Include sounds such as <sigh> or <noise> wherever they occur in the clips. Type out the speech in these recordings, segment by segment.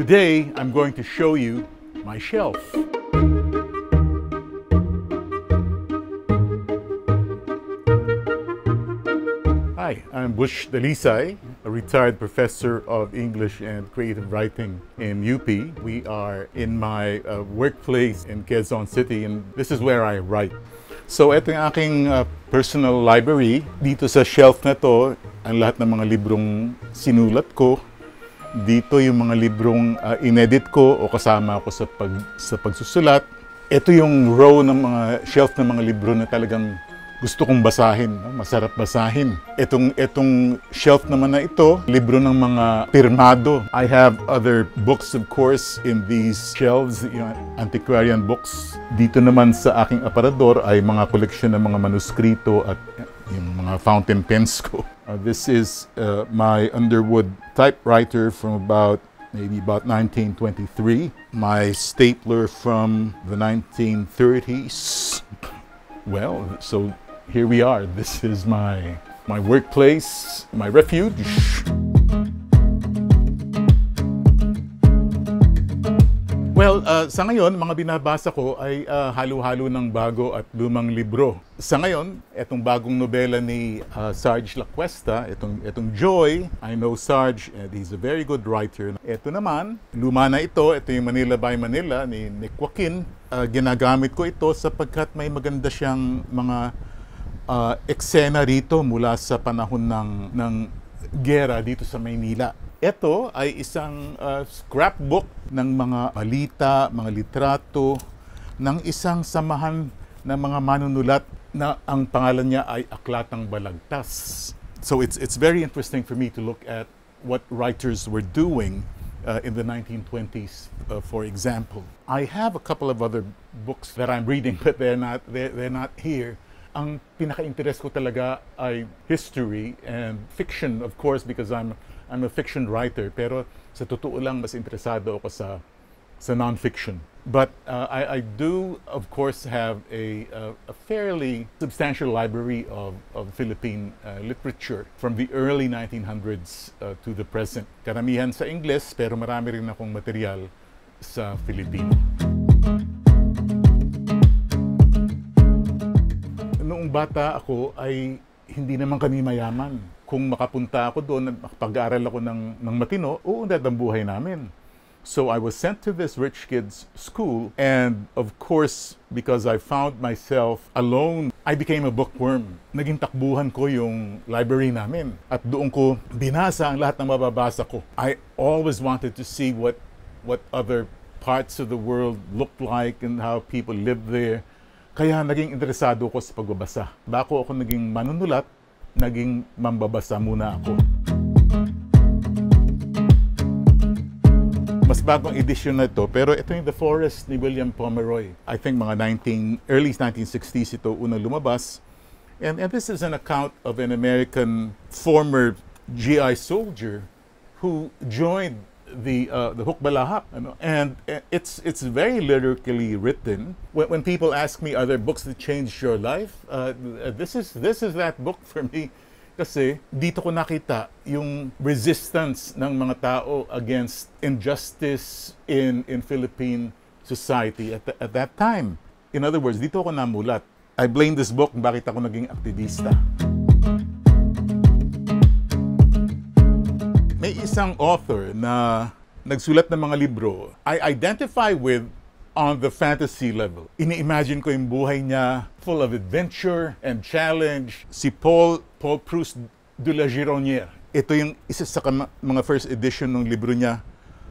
Today, I'm going to show you my shelf. Hi, I'm Butch Dalisay, a retired professor of English and creative writing in UP. We are in my uh, workplace in Quezon City and this is where I write. So ito yung aking uh, personal library. Dito sa shelf na to, ang lahat ng mga librong sinulat ko. Dito yung mga librong uh, inedit ko o kasama ko sa, pag, sa pagsusulat. Ito yung row ng mga shelf ng mga libro na talagang gusto kong basahin, masarap basahin. Itong, itong shelf naman na ito, libro ng mga pirmado. I have other books, of course, in these shelves, yung antiquarian books. Dito naman sa aking aparador ay mga koleksyon ng mga manuskrito at yung mga fountain pens ko. <laughs> Uh, this is uh, my Underwood typewriter from about maybe about 1923. My stapler from the 1930s. Well, so here we are. This is my my workplace, my refuge. Well, uh, sa ngayon, mga binabasa ko ay uh, halo-halo ng bago at lumang libro. Sa ngayon, itong bagong nobela ni uh, Sarge Lacuesta, itong, itong Joy, I know Sarge and he's a very good writer. Ito naman, luma na ito, ito yung Manila by Manila ni Nick Joaquin. Uh, ginagamit ko ito sapagkat may maganda siyang mga uh, eksena rito mula sa panahon ng, ng gera dito sa Maynila. Ito ay isang uh, scrapbook ng mga balita, mga litrato ng isang samahan ng mga manunulat na ang pangalan niya ay Aklatang Balagtas. So it's it's very interesting for me to look at what writers were doing uh, in the 1920s, uh, for example. I have a couple of other books that I'm reading, <laughs> but they're not they're, they're not here. Ang pinaka-interest ko talaga ay history and fiction, of course, because I'm I'm a fiction writer, pero sa totoo lang mas interesado ako sa sa non-fiction. But uh, I, I do, of course, have a, a, a fairly substantial library of, of Philippine uh, literature from the early 1900s uh, to the present. Karamihan sa English, pero marami rin akong material sa Filipino. Noong bata ako ay hindi naman kami mayaman. Kung makapunta ako doon at makapag-aral ako ng, ng matino, uunad ang buhay namin. So I was sent to this rich kids school and of course because I found myself alone, I became a bookworm. Naging takbuhan ko yung library namin at doon ko binasa ang lahat ng mababasa ko. I always wanted to see what what other parts of the world looked like and how people lived there. Kaya naging interesado ko sa pagbabasa. Bako ako naging manunulat, naging mambabasa muna ako. Mas bagong edition na ito, pero ito yung The Forest ni William Pomeroy. I think mga 19, early 1960s ito unang lumabas. And, and this is an account of an American former GI soldier who joined the uh, the Hukbalahap, you know? and it's it's very lyrically written. When, when people ask me, "Are there books that changed your life?" Uh, this is this is that book for me. Kasi dito ko nakita yung resistance ng mga tao against injustice in in Philippine society at, at that time. In other words, dito ako namulat. I blame this book bakit ako naging aktivista. May isang author na nagsulat ng mga libro I identify with on the fantasy level. Ini-imagine ko yung buhay niya full of adventure and challenge. Si Paul, Paul Proust de la Gironnière. Ito yung isa sa mga first edition ng libro niya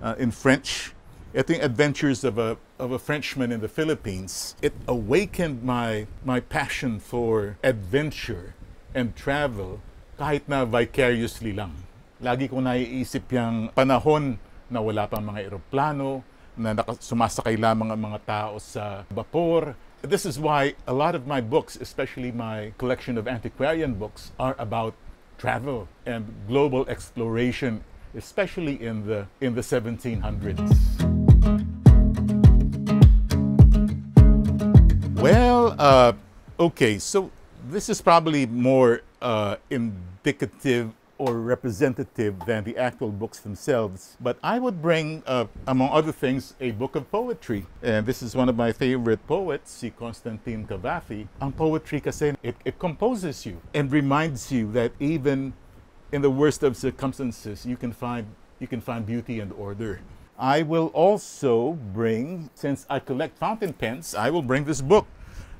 uh, in French. Ito yung adventures of a, of a Frenchman in the Philippines. It awakened my, my passion for adventure and travel kahit na vicariously lang. Lagi ko naiisip yung panahon na wala pang mga eroplano, na sumasakay lamang ang mga tao sa vapor. This is why a lot of my books, especially my collection of antiquarian books, are about travel and global exploration, especially in the in the 1700s. Well, uh, okay, so this is probably more uh, indicative or representative than the actual books themselves. But I would bring, uh, among other things, a book of poetry. And this is one of my favorite poets, si Constantine Cavafy. Ang poetry kasi, it, it composes you and reminds you that even in the worst of circumstances, you can find, you can find beauty and order. I will also bring, since I collect fountain pens, I will bring this book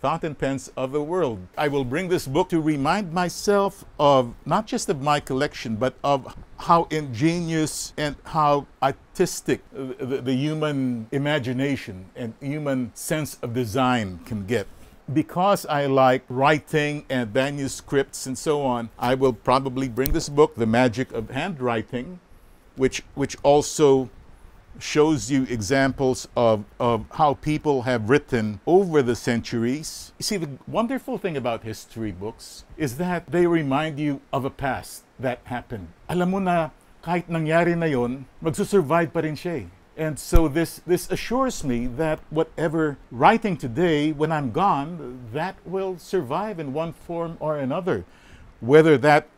fountain pens of the world. I will bring this book to remind myself of not just of my collection, but of how ingenious and how artistic the, the human imagination and human sense of design can get because I like writing and manuscripts and so on, I will probably bring this book, The Magic of Handwriting, which, which also shows you examples of, of how people have written over the centuries. You see, the wonderful thing about history books is that they remind you of a past that happened. Alam mo na kahit nangyari na yon, magsusurvive pa rin siya eh. And so this, this assures me that whatever writing today, when I'm gone, that will survive in one form or another. Whether that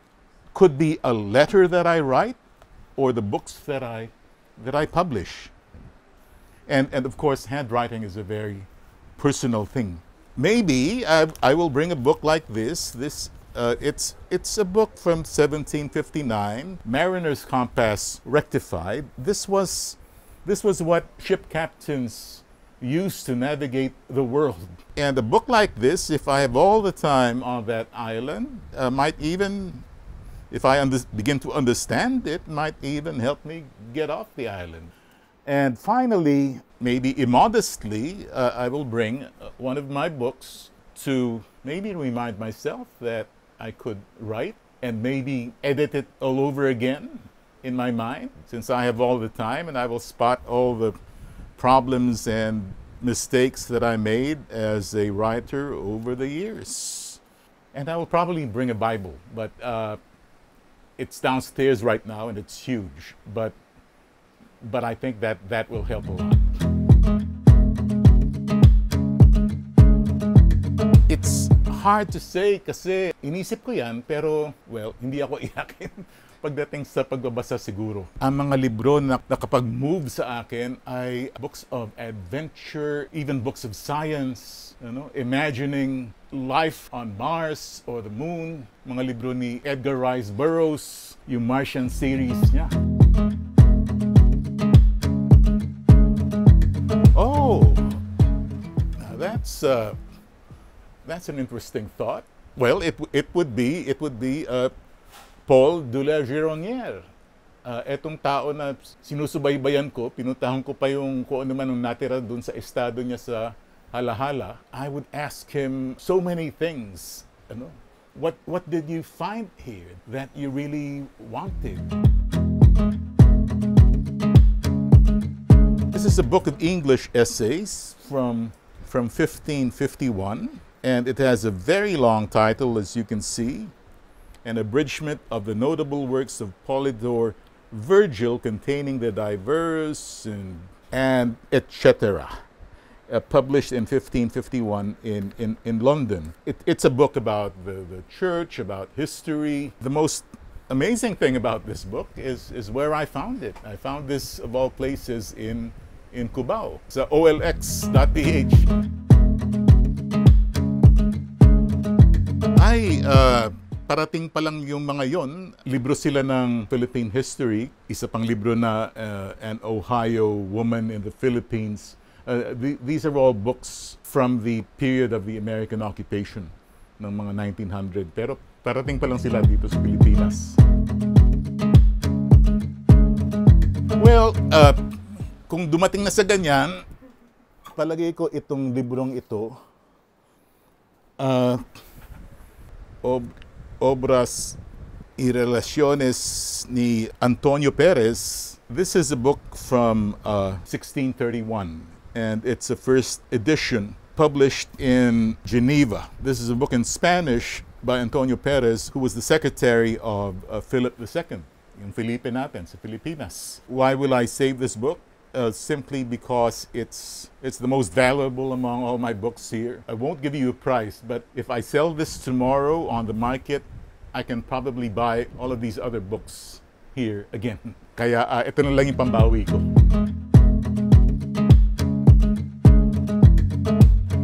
could be a letter that I write or the books that I that I publish. And, and of course, handwriting is a very personal thing. Maybe I, I will bring a book like this. This uh, it's, it's a book from 1759, Mariner's Compass Rectified. This was, this was what ship captains used to navigate the world. And a book like this, if I have all the time on that island, uh, might even if I begin to understand it, might even help me get off the island. And finally, maybe immodestly, uh, I will bring uh, one of my books to maybe remind myself that I could write and maybe edit it all over again in my mind, since I have all the time and I will spot all the problems and mistakes that I made as a writer over the years. And I will probably bring a Bible, but uh, it's downstairs right now and it's huge, but but I think that that will help a lot. It's hard to say kasi inisip ko yan pero well, hindi ako <laughs> iyakin pagdating sa pagbabasa siguro. Ang mga libro na nakapag-move sa akin ay books of adventure, even books of science, you know, imagining life on Mars or the moon, mga libro ni Edgar Rice Burroughs, yung Martian series niya. Oh, that's uh, that's an interesting thought. Well, it it would be it would be uh, Paul de la Gironière. Uh, etong tao na sinusubaybayan ko, pinuntahan ko pa yung kung ano man natira doon sa estado niya sa Jala-Jala, I would ask him so many things. Know, what, what did you find here that you really wanted? This is a book of English essays from, from 1551, and it has a very long title, as you can see, an abridgment of the notable works of Polydore Virgil containing the diverse and, and etc uh, published in 1551 in, in, in London. It, it's a book about the, the church, about history. The most amazing thing about this book is, is where I found it. I found this, of all places, in, in Cubao, sa olx.ph. Ay, uh, parating pa lang yung mga yon, libro sila ng Philippine history. Isa pang libro na uh, An Ohio Woman in the Philippines uh, the, these are all books from the period of the American occupation ng mga 1900. Pero parating pa lang sila dito sa Pilipinas. Well, uh, kung dumating na sa ganyan, palagay ko itong librong ito, uh, ob Obras y Relaciones ni Antonio Perez, this is a book from uh, 1631 and it's a first edition published in Geneva. This is a book in Spanish by Antonio Perez, who was the secretary of uh, Philip II, in Felipe natin, Filipinas. Why will I save this book? Uh, simply because it's it's the most valuable among all my books here. I won't give you a price, but if I sell this tomorrow on the market I can probably buy all of these other books here again. <laughs> Kaya uh, ito na lang yung pambawi ko.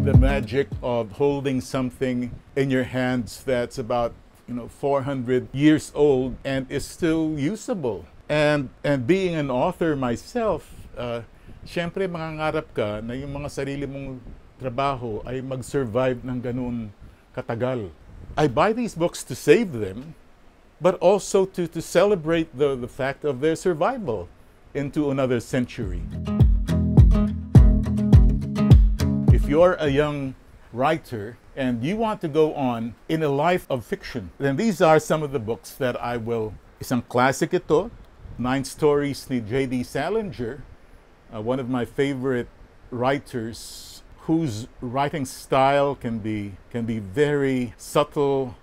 The magic of holding something in your hands that's about you know 400 years old and is still usable. And and being an author myself, Ah, mangangarap ka na yung mga sarili mong trabaho ay mag-survive ng ganun katagal. I buy these books to save them, but also to, to celebrate the, the fact of their survival into another century. If you're a young writer and you want to go on in a life of fiction, then these are some of the books that I will. Isang classic ito, Nine Stories ni J.D. Salinger, uh, one of my favorite writers whose writing style can be can be very subtle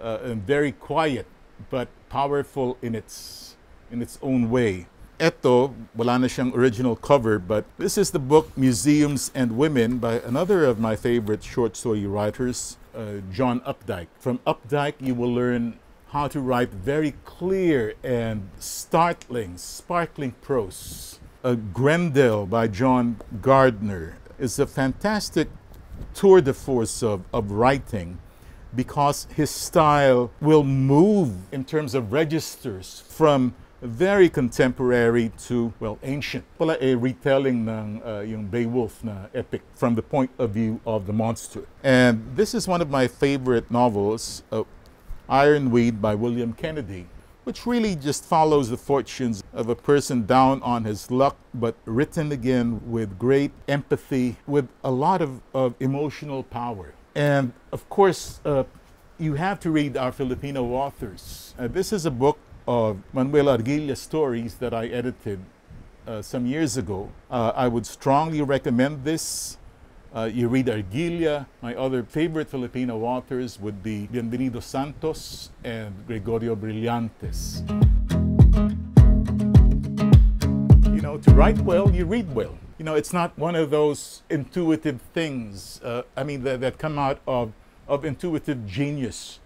uh, and very quiet but powerful in its in its own way. Ito, wala na siyang original cover, but this is the book Museums and Women by another of my favorite short story writers, uh, John Updike. From Updike, you will learn how to write very clear and startling, sparkling prose. Uh, Grendel by John Gardner is a fantastic tour de force of, of writing because his style will move in terms of registers from very contemporary to, well, ancient. Pala a retelling ng uh, yung Beowulf na epic from the point of view of the monster. And this is one of my favorite novels, uh, Ironweed by William Kennedy, which really just follows the fortunes of a person down on his luck, but written again with great empathy, with a lot of, of emotional power. And of course, uh, you have to read our Filipino authors. Uh, this is a book of Manuel Arguilla stories that I edited uh, some years ago. Uh, I would strongly recommend this. Uh, you read Arguilla. My other favorite Filipino authors would be Bienvenido Santos and Gregorio Brillantes. You know, to write well, you read well. You know, it's not one of those intuitive things, uh, I mean, that, that come out of, of intuitive genius.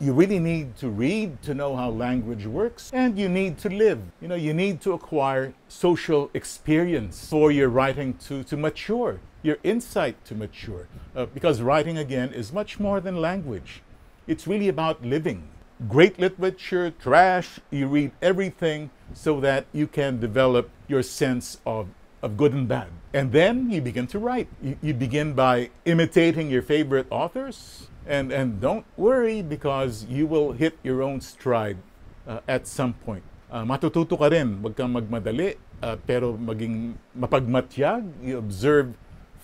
You really need to read to know how language works, and you need to live. You know, you need to acquire social experience for your writing to, to mature, your insight to mature. Uh, because writing, again, is much more than language. It's really about living. Great literature, trash, you read everything so that you can develop your sense of, of good and bad. And then you begin to write. You, you begin by imitating your favorite authors, and, and don't worry because you will hit your own stride uh, at some point. Uh, matututo ka rin, wag kang magmadali, uh, pero maging mapagmatyag, you observe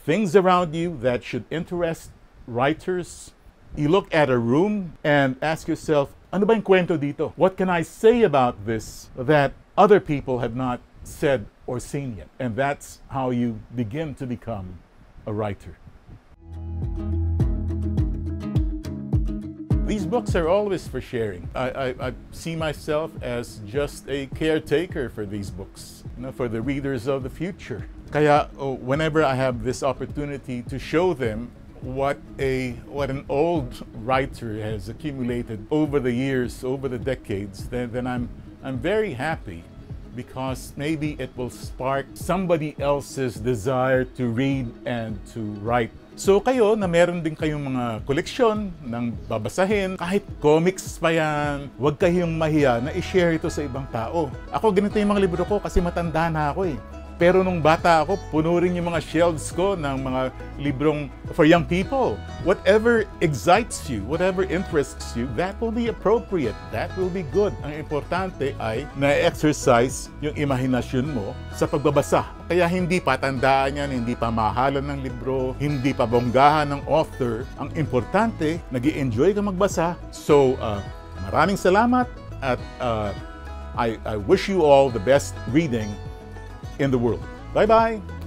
things around you that should interest writers. You look at a room and ask yourself, ano ba yung kwento dito? What can I say about this that other people have not said or seen yet? And that's how you begin to become a writer. These books are always for sharing. I, I, I, see myself as just a caretaker for these books, you know, for the readers of the future. Kaya oh, whenever I have this opportunity to show them what a what an old writer has accumulated over the years, over the decades, then, then I'm I'm very happy because maybe it will spark somebody else's desire to read and to write So kayo na meron din kayong mga koleksyon ng babasahin, kahit comics pa yan, huwag kayong mahiya na i-share ito sa ibang tao. Ako ganito yung mga libro ko kasi matanda na ako eh. Pero nung bata ako, puno rin yung mga shelves ko ng mga librong for young people. Whatever excites you, whatever interests you, that will be appropriate. That will be good. Ang importante ay na-exercise yung imahinasyon mo sa pagbabasa. Kaya hindi pa tandaan yan, hindi pa mahalan ng libro, hindi pa bonggahan ng author. Ang importante, nag enjoy ka magbasa. So, uh, maraming salamat at uh, I, I wish you all the best reading in the world. Bye bye.